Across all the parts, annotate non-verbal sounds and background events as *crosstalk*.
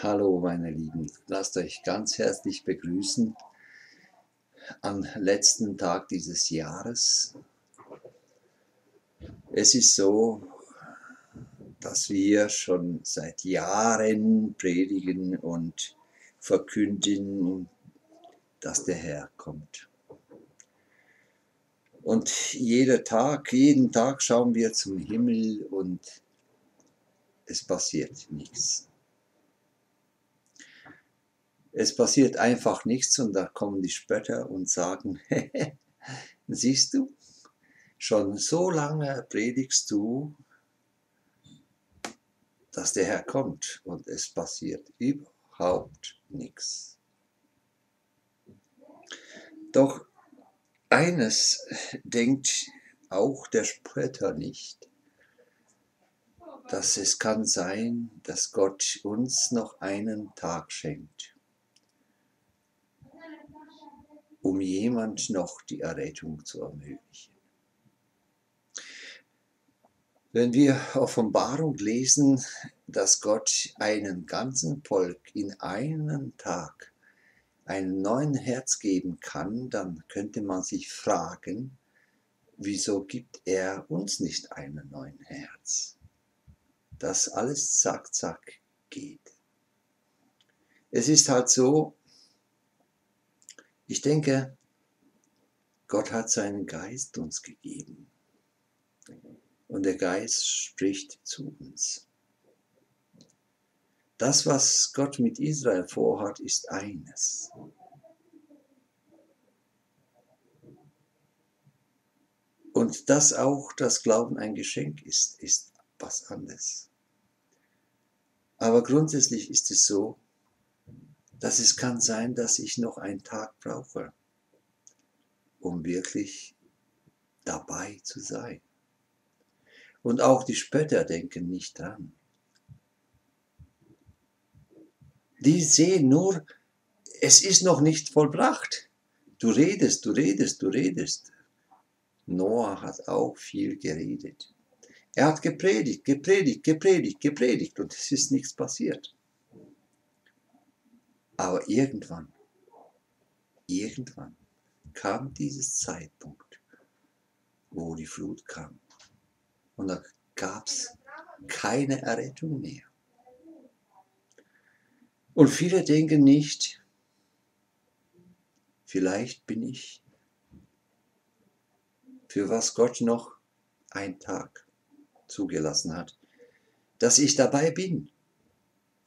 Hallo meine Lieben, lasst euch ganz herzlich begrüßen am letzten Tag dieses Jahres. Es ist so, dass wir schon seit Jahren predigen und verkünden, dass der Herr kommt. Und jeder Tag, jeden Tag schauen wir zum Himmel und es passiert nichts. Es passiert einfach nichts und da kommen die Spötter und sagen, *laughs* siehst du, schon so lange predigst du, dass der Herr kommt und es passiert überhaupt nichts. Doch eines denkt auch der Spötter nicht, dass es kann sein, dass Gott uns noch einen Tag schenkt um jemand noch die Errettung zu ermöglichen. Wenn wir Offenbarung lesen, dass Gott einen ganzen Volk in einem Tag einen neuen Herz geben kann, dann könnte man sich fragen, wieso gibt er uns nicht einen neuen Herz? Das alles zack, zack geht. Es ist halt so, ich denke, Gott hat seinen Geist uns gegeben. Und der Geist spricht zu uns. Das, was Gott mit Israel vorhat, ist eines. Und dass auch das Glauben ein Geschenk ist, ist was anderes. Aber grundsätzlich ist es so, dass es kann sein, dass ich noch einen Tag brauche, um wirklich dabei zu sein. Und auch die Spötter denken nicht dran. Die sehen nur, es ist noch nicht vollbracht. Du redest, du redest, du redest. Noah hat auch viel geredet. Er hat gepredigt, gepredigt, gepredigt, gepredigt und es ist nichts passiert. Aber irgendwann, irgendwann kam dieses Zeitpunkt, wo die Flut kam. Und da gab es keine Errettung mehr. Und viele denken nicht, vielleicht bin ich, für was Gott noch einen Tag zugelassen hat, dass ich dabei bin,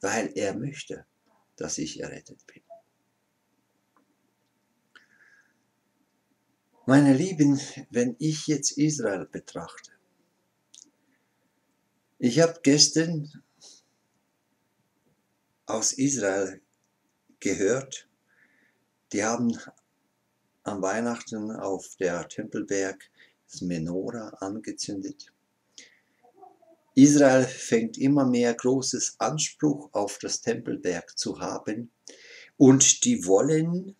weil er möchte dass ich errettet bin. Meine Lieben, wenn ich jetzt Israel betrachte, ich habe gestern aus Israel gehört, die haben am Weihnachten auf der Tempelberg das Menora angezündet. Israel fängt immer mehr großes Anspruch auf das Tempelberg zu haben. Und die wollen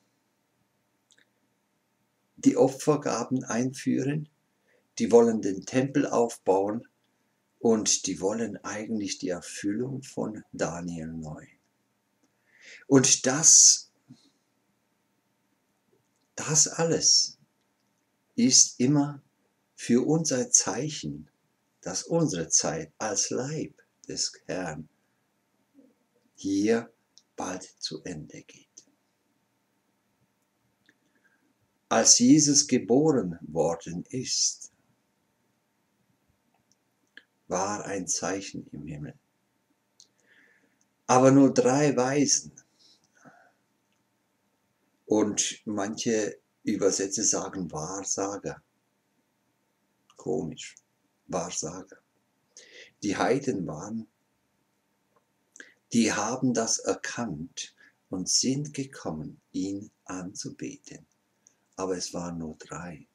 die Opfergaben einführen, die wollen den Tempel aufbauen. Und die wollen eigentlich die Erfüllung von Daniel 9. Und das, das alles ist immer für uns ein Zeichen, dass unsere Zeit als Leib des Herrn hier bald zu Ende geht. Als Jesus geboren worden ist, war ein Zeichen im Himmel. Aber nur drei Weisen. Und manche Übersetzer sagen Wahrsager. Komisch. Wahrsager. Die Heiden waren, die haben das erkannt und sind gekommen, ihn anzubeten. Aber es waren nur drei.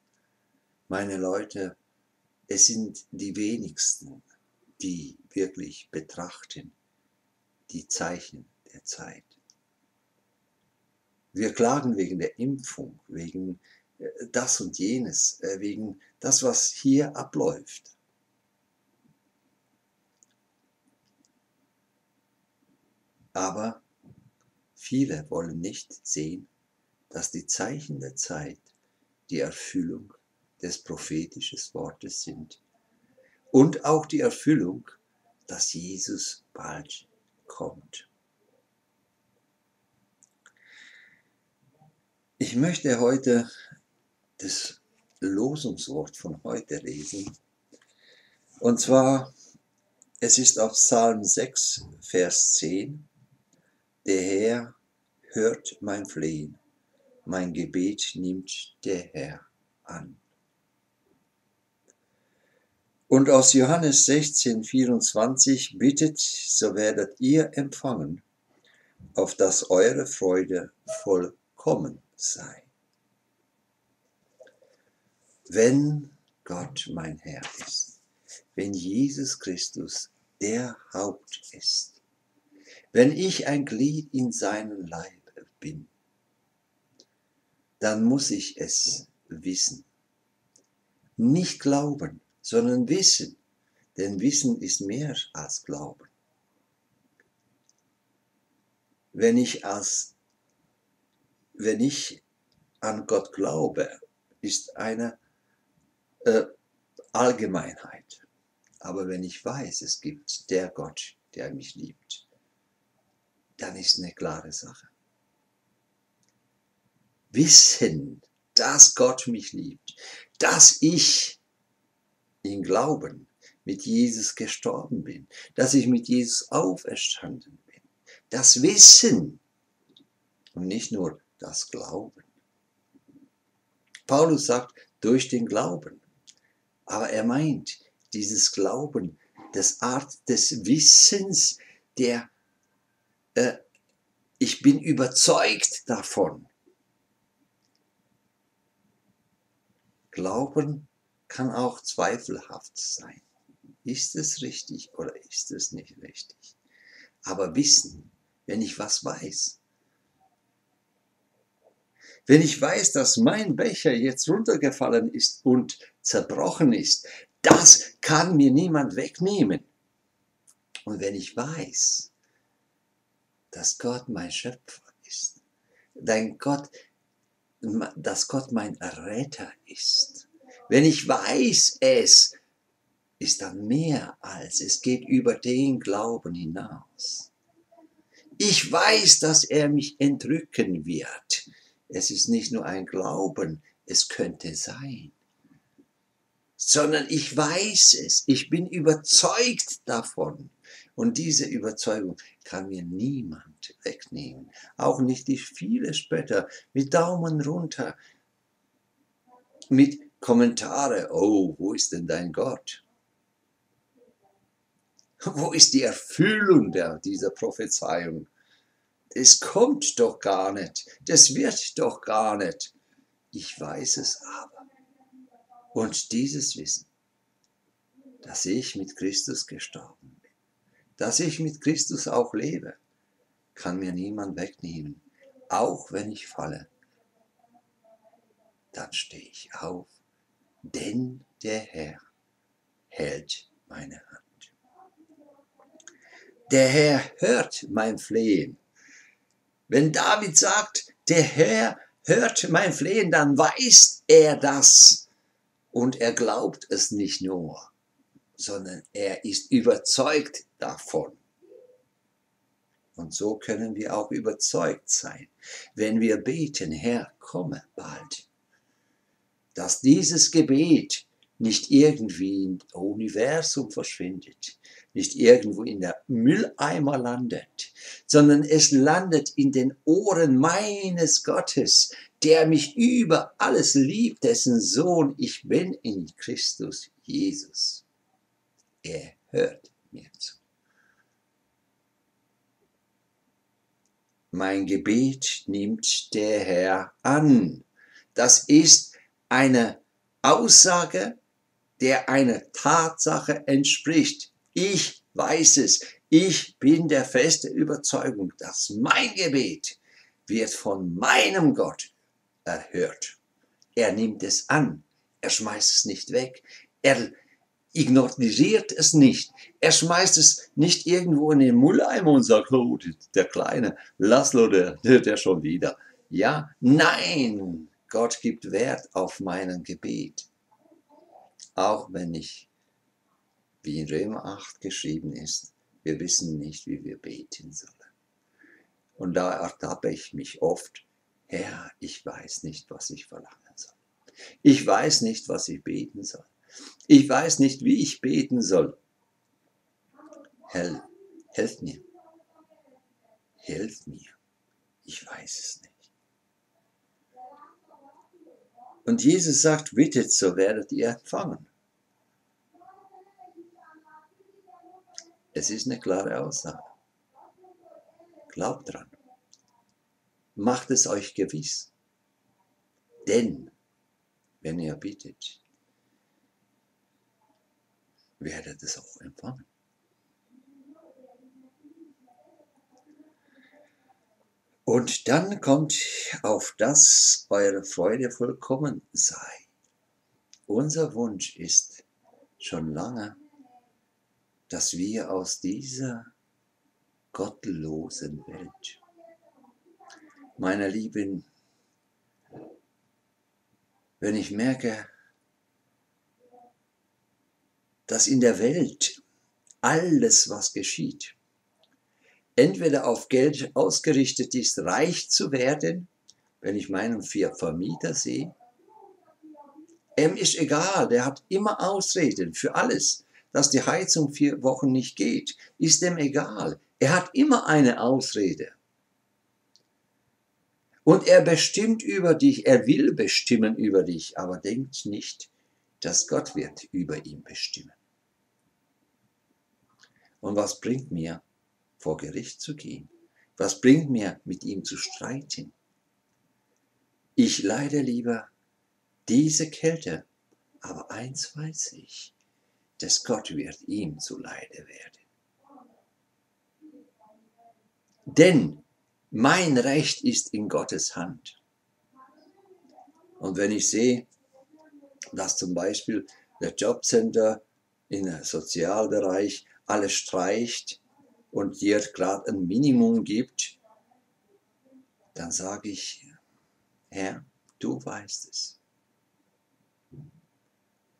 Meine Leute, es sind die wenigsten, die wirklich betrachten die Zeichen der Zeit. Wir klagen wegen der Impfung, wegen äh, das und jenes, äh, wegen das, was hier abläuft. Aber viele wollen nicht sehen, dass die Zeichen der Zeit die Erfüllung des prophetischen Wortes sind und auch die Erfüllung, dass Jesus bald kommt. Ich möchte heute das Losungswort von heute lesen. Und zwar, es ist auf Psalm 6, Vers 10. Der Herr hört mein Flehen, mein Gebet nimmt der Herr an. Und aus Johannes 16, 24 bittet, so werdet ihr empfangen, auf dass eure Freude vollkommen sei. Wenn Gott mein Herr ist, wenn Jesus Christus der Haupt ist, wenn ich ein Glied in seinem Leib bin, dann muss ich es wissen. Nicht glauben, sondern wissen. Denn Wissen ist mehr als Glauben. Wenn ich, als, wenn ich an Gott glaube, ist eine äh, Allgemeinheit. Aber wenn ich weiß, es gibt der Gott, der mich liebt, dann ist eine klare Sache. Wissen, dass Gott mich liebt, dass ich in Glauben mit Jesus gestorben bin, dass ich mit Jesus auferstanden bin. Das Wissen und nicht nur das Glauben. Paulus sagt, durch den Glauben. Aber er meint, dieses Glauben, das Art des Wissens, der äh, ich bin überzeugt davon. Glauben kann auch zweifelhaft sein. Ist es richtig oder ist es nicht richtig? Aber Wissen, wenn ich was weiß, wenn ich weiß, dass mein Becher jetzt runtergefallen ist und zerbrochen ist, das kann mir niemand wegnehmen. Und wenn ich weiß, dass Gott mein Schöpfer ist. Dein Gott, dass Gott mein Retter ist. Wenn ich weiß es, ist dann mehr als, es geht über den Glauben hinaus. Ich weiß, dass er mich entrücken wird. Es ist nicht nur ein Glauben, es könnte sein, sondern ich weiß es, ich bin überzeugt davon. Und diese Überzeugung kann mir niemand wegnehmen. Auch nicht die viele Spötter mit Daumen runter, mit Kommentare. Oh, wo ist denn dein Gott? Wo ist die Erfüllung der, dieser Prophezeiung? Es kommt doch gar nicht. Das wird doch gar nicht. Ich weiß es aber. Und dieses Wissen, dass ich mit Christus gestorben dass ich mit Christus auch lebe, kann mir niemand wegnehmen, auch wenn ich falle. Dann stehe ich auf, denn der Herr hält meine Hand. Der Herr hört mein Flehen. Wenn David sagt, der Herr hört mein Flehen, dann weiß er das. Und er glaubt es nicht nur, sondern er ist überzeugt davon. Und so können wir auch überzeugt sein, wenn wir beten, Herr, komme bald, dass dieses Gebet nicht irgendwie im Universum verschwindet, nicht irgendwo in der Mülleimer landet, sondern es landet in den Ohren meines Gottes, der mich über alles liebt, dessen Sohn ich bin in Christus Jesus. Er hört mir zu. Mein Gebet nimmt der Herr an. Das ist eine Aussage, der einer Tatsache entspricht. Ich weiß es. Ich bin der feste Überzeugung, dass mein Gebet wird von meinem Gott erhört. Er nimmt es an. Er schmeißt es nicht weg. Er ignoriert es nicht. Er schmeißt es nicht irgendwo in den Mulleimer und sagt, oh, der kleine Laszlo, der, der, der schon wieder. Ja, nein, Gott gibt Wert auf meinen Gebet. Auch wenn ich, wie in Römer 8 geschrieben ist, wir wissen nicht, wie wir beten sollen. Und da ertappe ich mich oft, Herr, ich weiß nicht, was ich verlangen soll. Ich weiß nicht, was ich beten soll. Ich weiß nicht, wie ich beten soll. Herr, helf mir. Helf mir. Ich weiß es nicht. Und Jesus sagt, bittet, so werdet ihr empfangen. Es ist eine klare Aussage. Glaubt dran. Macht es euch gewiss. Denn, wenn ihr bittet, werdet es auch empfangen. Und dann kommt auf das eure Freude vollkommen sei. Unser Wunsch ist schon lange, dass wir aus dieser gottlosen Welt, meine Lieben, wenn ich merke, dass in der Welt alles, was geschieht, entweder auf Geld ausgerichtet ist, reich zu werden, wenn ich meinen vier Vermieter sehe, ihm ist egal, der hat immer Ausreden für alles, dass die Heizung vier Wochen nicht geht, ist dem egal. Er hat immer eine Ausrede. Und er bestimmt über dich, er will bestimmen über dich, aber denkt nicht, dass Gott wird über ihn bestimmen. Und was bringt mir vor Gericht zu gehen? Was bringt mir, mit ihm zu streiten? Ich leide lieber diese Kälte, aber eins weiß ich, dass Gott wird ihm zu Leide werden. Denn mein Recht ist in Gottes Hand. Und wenn ich sehe, dass zum Beispiel der Jobcenter im Sozialbereich alles streicht, und dir gerade ein Minimum gibt, dann sage ich, Herr, du weißt es.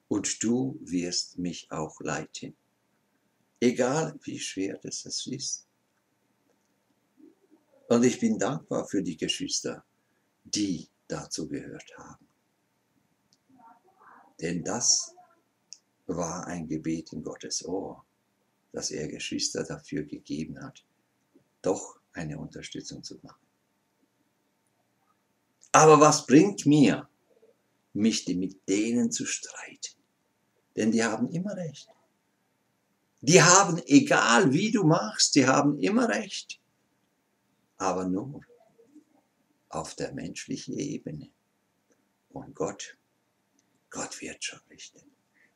Und du wirst mich auch leiten. Egal wie schwer das ist. Und ich bin dankbar für die Geschwister, die dazu gehört haben. Denn das war ein Gebet in Gottes Ohr dass er Geschwister dafür gegeben hat, doch eine Unterstützung zu machen. Aber was bringt mir, mich mit denen zu streiten? Denn die haben immer recht. Die haben, egal wie du machst, die haben immer recht. Aber nur auf der menschlichen Ebene. Und Gott, Gott wird schon richten.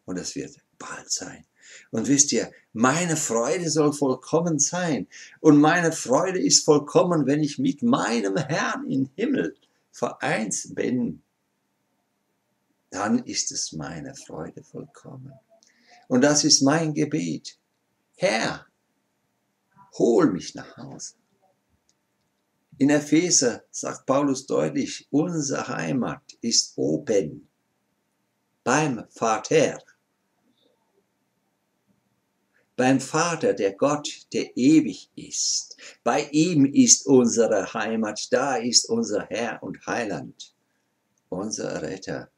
Und es wird bald sein. Und wisst ihr, meine Freude soll vollkommen sein. Und meine Freude ist vollkommen, wenn ich mit meinem Herrn im Himmel vereint bin. Dann ist es meine Freude vollkommen. Und das ist mein Gebet. Herr, hol mich nach Hause. In Epheser sagt Paulus deutlich, unsere Heimat ist oben beim Vater beim Vater, der Gott, der ewig ist. Bei ihm ist unsere Heimat, da ist unser Herr und Heiland, unser Retter,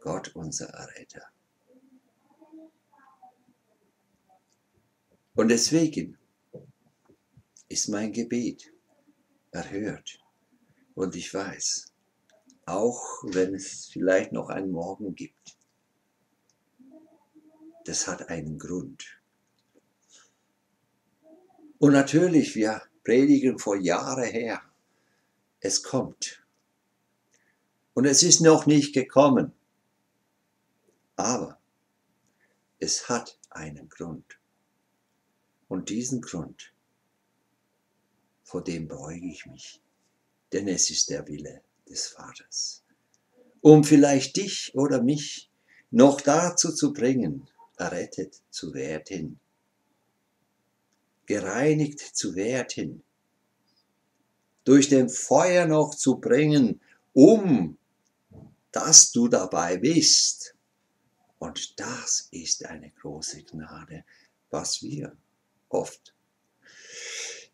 Gott unser Retter. Und deswegen ist mein Gebet erhört. Und ich weiß, auch wenn es vielleicht noch einen Morgen gibt, das hat einen Grund. Und natürlich, wir predigen vor Jahren her. Es kommt. Und es ist noch nicht gekommen. Aber es hat einen Grund. Und diesen Grund, vor dem beuge ich mich. Denn es ist der Wille des Vaters. Um vielleicht dich oder mich noch dazu zu bringen, errettet zu werden, gereinigt zu werden, durch den Feuer noch zu bringen, um dass du dabei bist. Und das ist eine große Gnade, was wir oft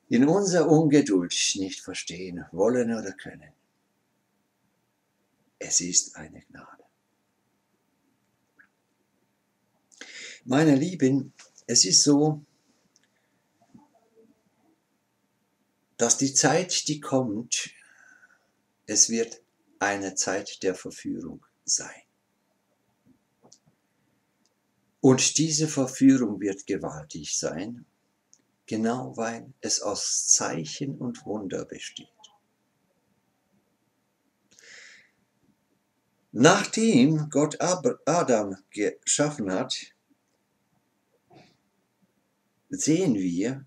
in unserer Ungeduld nicht verstehen wollen oder können. Es ist eine Gnade. Meine Lieben, es ist so, dass die Zeit, die kommt, es wird eine Zeit der Verführung sein. Und diese Verführung wird gewaltig sein, genau weil es aus Zeichen und Wunder besteht. Nachdem Gott Adam geschaffen hat, sehen wir,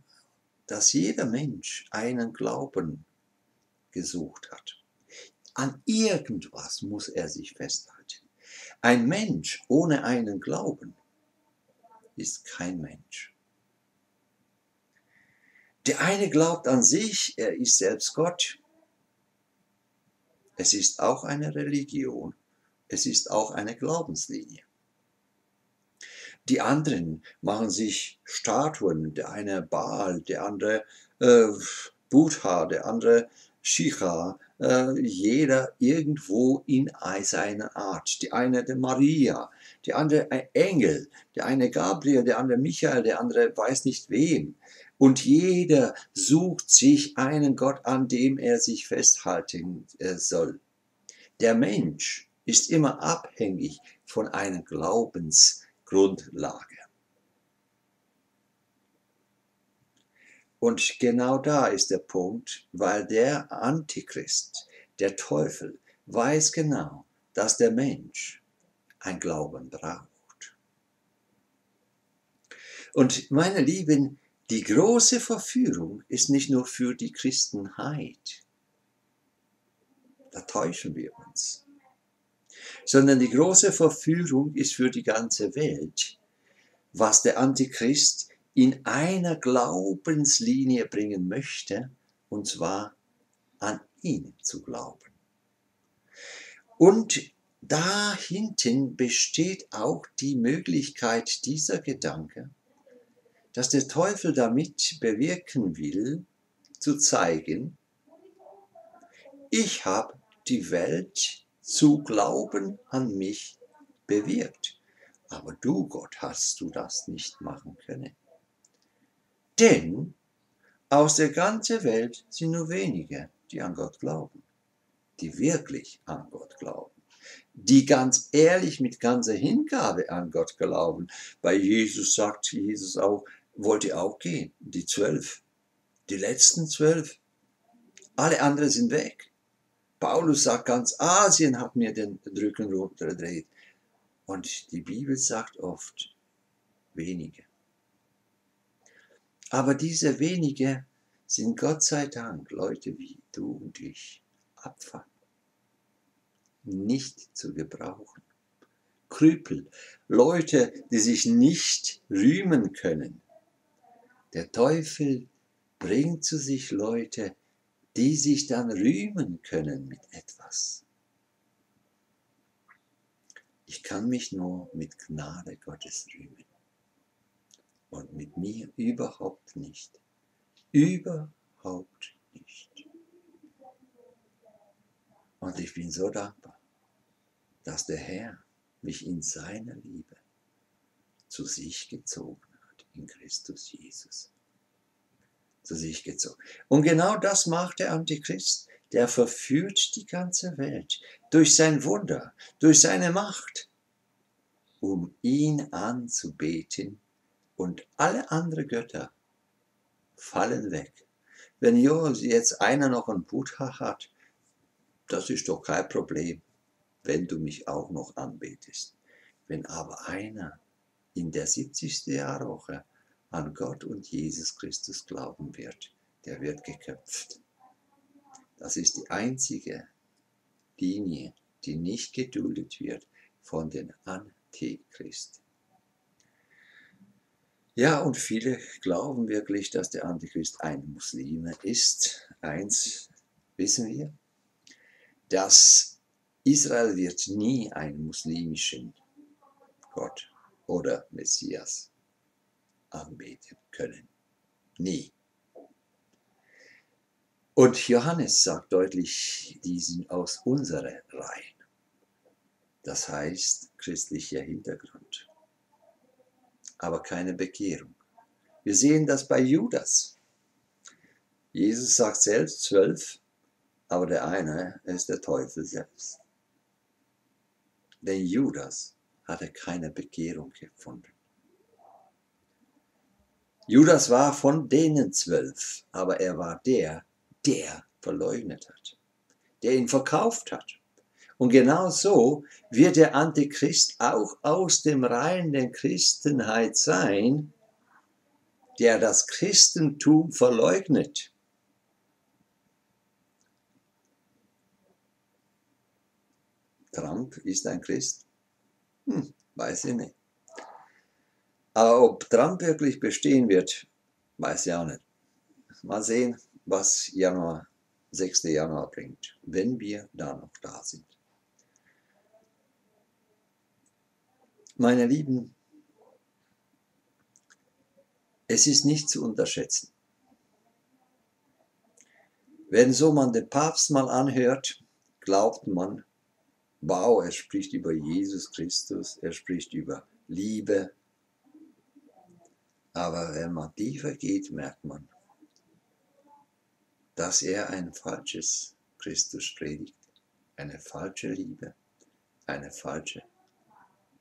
dass jeder Mensch einen Glauben gesucht hat. An irgendwas muss er sich festhalten. Ein Mensch ohne einen Glauben ist kein Mensch. Der eine glaubt an sich, er ist selbst Gott. Es ist auch eine Religion. Es ist auch eine Glaubenslinie. Die anderen machen sich Statuen, der eine Baal, der andere äh, Buddha, der andere Shicha, äh, jeder irgendwo in seiner Art. Die eine der Maria, die andere ein Engel, der eine Gabriel, der andere Michael, der andere weiß nicht wem. Und jeder sucht sich einen Gott, an dem er sich festhalten äh, soll. Der Mensch ist immer abhängig von einer Glaubensgrundlage. Und genau da ist der Punkt, weil der Antichrist, der Teufel, weiß genau, dass der Mensch ein Glauben braucht. Und meine Lieben, die große Verführung ist nicht nur für die Christenheit. Da täuschen wir uns. Sondern die große Verführung ist für die ganze Welt, was der Antichrist in einer Glaubenslinie bringen möchte, und zwar an ihn zu glauben. Und da hinten besteht auch die Möglichkeit dieser Gedanke, dass der Teufel damit bewirken will, zu zeigen, ich habe die Welt zu glauben an mich bewirkt. Aber du, Gott, hast du das nicht machen können. Denn aus der ganzen Welt sind nur wenige, die an Gott glauben, die wirklich an Gott glauben, die ganz ehrlich mit ganzer Hingabe an Gott glauben. Bei Jesus sagt Jesus auch, wollt ihr auch gehen, die zwölf, die letzten zwölf. Alle anderen sind weg. Paulus sagt, ganz Asien hat mir den Rücken runtergedreht. Und die Bibel sagt oft, wenige. Aber diese wenige sind Gott sei Dank Leute wie du und ich, Abfall, nicht zu gebrauchen. Krüpel, Leute, die sich nicht rühmen können. Der Teufel bringt zu sich Leute, die sich dann rühmen können mit etwas. Ich kann mich nur mit Gnade Gottes rühmen und mit mir überhaupt nicht. Überhaupt nicht. Und ich bin so dankbar, dass der Herr mich in seiner Liebe zu sich gezogen hat, in Christus Jesus. Zu sich gezogen. Und genau das macht der Antichrist. Der verführt die ganze Welt durch sein Wunder, durch seine Macht, um ihn anzubeten und alle anderen Götter fallen weg. Wenn jetzt einer noch einen Buddha hat, das ist doch kein Problem, wenn du mich auch noch anbetest. Wenn aber einer in der 70. Jahrwoche an Gott und Jesus Christus glauben wird, der wird geköpft. Das ist die einzige Linie, die nicht geduldet wird von den Antichristen. Ja, und viele glauben wirklich, dass der Antichrist ein Muslime ist. Eins wissen wir, dass Israel wird nie einen muslimischen Gott oder Messias anbeten können. Nie. Und Johannes sagt deutlich, die sind aus unserer Reihen. Das heißt christlicher Hintergrund. Aber keine Bekehrung. Wir sehen das bei Judas. Jesus sagt selbst zwölf, aber der eine ist der Teufel selbst. Denn Judas hatte keine Bekehrung gefunden. Judas war von denen zwölf, aber er war der, der verleugnet hat, der ihn verkauft hat. Und genau so wird der Antichrist auch aus dem Reihen der Christenheit sein, der das Christentum verleugnet. Trump ist ein Christ? Hm, weiß ich nicht. Aber ob Trump wirklich bestehen wird, weiß ich auch nicht. Mal sehen, was Januar, 6. Januar bringt, wenn wir da noch da sind. Meine Lieben, es ist nicht zu unterschätzen. Wenn so man den Papst mal anhört, glaubt man, wow, er spricht über Jesus Christus, er spricht über Liebe. Aber wenn man tiefer geht, merkt man, dass er ein falsches Christus predigt, eine falsche Liebe, eine falsche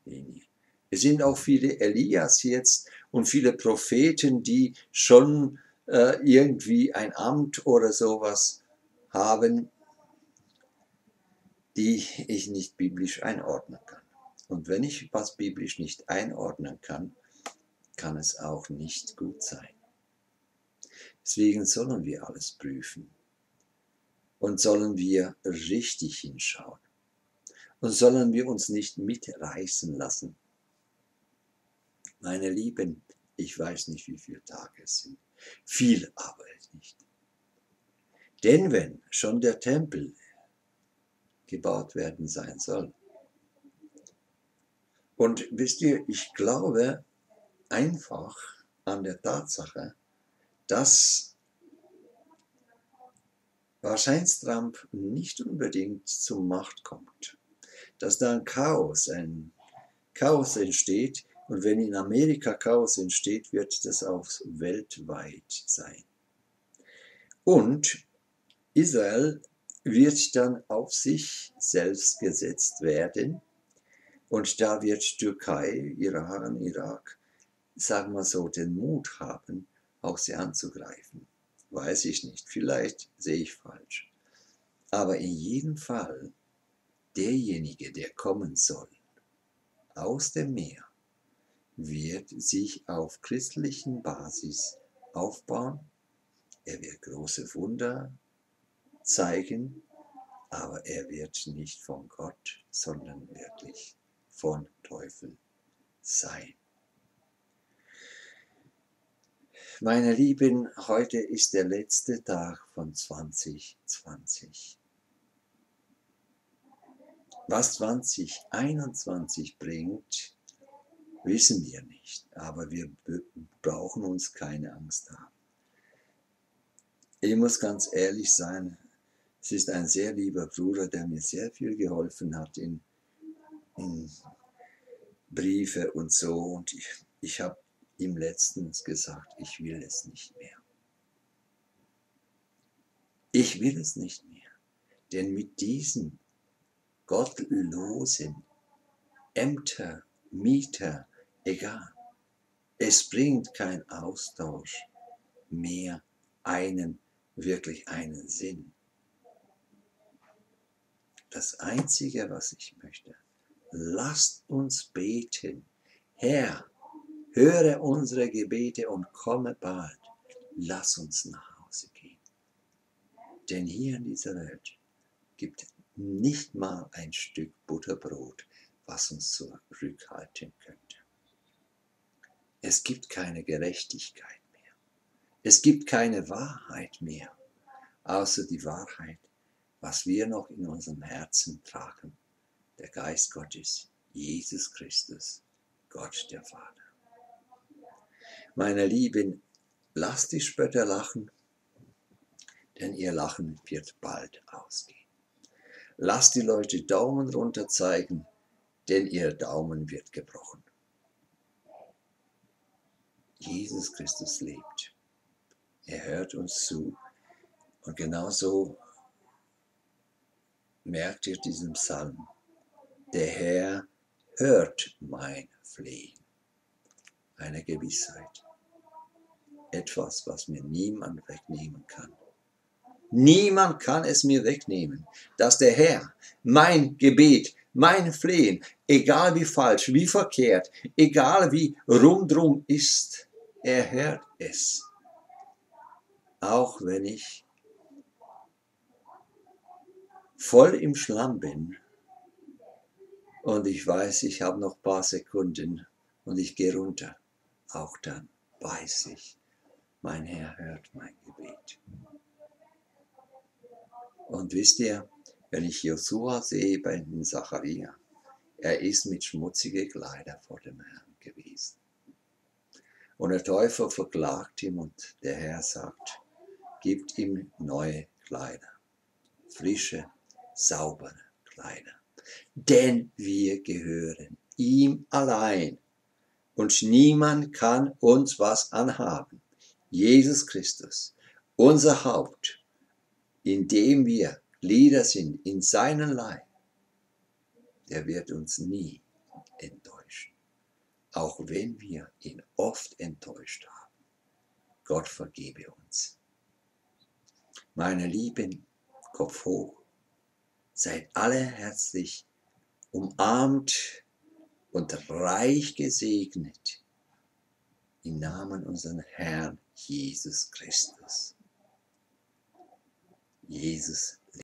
Linie. Es sind auch viele Elias jetzt und viele Propheten, die schon äh, irgendwie ein Amt oder sowas haben, die ich nicht biblisch einordnen kann. Und wenn ich was biblisch nicht einordnen kann, kann es auch nicht gut sein. Deswegen sollen wir alles prüfen und sollen wir richtig hinschauen und sollen wir uns nicht mitreißen lassen. Meine Lieben, ich weiß nicht, wie viele Tage es sind. Viel aber nicht. Denn wenn schon der Tempel gebaut werden sein soll. Und wisst ihr, ich glaube einfach an der Tatsache, dass wahrscheinlich Trump nicht unbedingt zur Macht kommt. Dass da ein Chaos, ein Chaos entsteht. Und wenn in Amerika Chaos entsteht, wird das auch weltweit sein. Und Israel wird dann auf sich selbst gesetzt werden. Und da wird Türkei, Iran, Irak, sagen wir so, den Mut haben, auch sie anzugreifen. Weiß ich nicht, vielleicht sehe ich falsch. Aber in jedem Fall, derjenige, der kommen soll, aus dem Meer, wird sich auf christlichen Basis aufbauen. Er wird große Wunder zeigen, aber er wird nicht von Gott, sondern wirklich von Teufel sein. Meine Lieben, heute ist der letzte Tag von 2020. Was 2021 bringt, wissen wir nicht, aber wir brauchen uns keine Angst haben. Ich muss ganz ehrlich sein, es ist ein sehr lieber Bruder, der mir sehr viel geholfen hat in, in Briefe und so. Und ich, ich habe ihm letztens gesagt, ich will es nicht mehr. Ich will es nicht mehr. Denn mit diesen gottlosen Ämter, Mieter, egal, es bringt kein Austausch mehr einen, wirklich einen Sinn. Das Einzige, was ich möchte, lasst uns beten. Herr, höre unsere Gebete und komme bald. Lass uns nach Hause gehen. Denn hier in dieser Welt gibt nicht mal ein Stück Butterbrot, was uns zurückhalten könnte. Es gibt keine Gerechtigkeit mehr. Es gibt keine Wahrheit mehr, außer die Wahrheit, was wir noch in unserem Herzen tragen. Der Geist Gottes, Jesus Christus, Gott der Vater. Meine Lieben, lasst die Spötter lachen, denn ihr Lachen wird bald ausgehen. Lasst die Leute Daumen runter zeigen, denn ihr Daumen wird gebrochen. Jesus Christus lebt. Er hört uns zu. Und genauso merkt ihr diesen Psalm. Der Herr hört mein Flehen. Eine Gewissheit. Etwas, was mir niemand wegnehmen kann. Niemand kann es mir wegnehmen, dass der Herr mein Gebet, mein Flehen, egal wie falsch, wie verkehrt, egal wie rumdrum ist, er hört es. Auch wenn ich voll im Schlamm bin und ich weiß, ich habe noch ein paar Sekunden und ich gehe runter, auch dann weiß ich, mein Herr hört mein Gebet. Und wisst ihr, wenn ich Josua sehe bei den Zacharia, er ist mit schmutzigen Kleidern vor dem Herrn gewesen. Und der Teufel verklagt ihn und der Herr sagt, gibt ihm neue Kleider, frische, saubere Kleider. Denn wir gehören ihm allein und niemand kann uns was anhaben. Jesus Christus, unser Haupt, indem wir Glieder sind in seinen Leib, der wird uns nie enttäuschen. Auch wenn wir ihn oft enttäuscht haben. Gott vergebe uns. Meine Lieben, Kopf hoch, seid alle herzlich umarmt und reich gesegnet im Namen unseres Herrn Jesus Christus. Jesus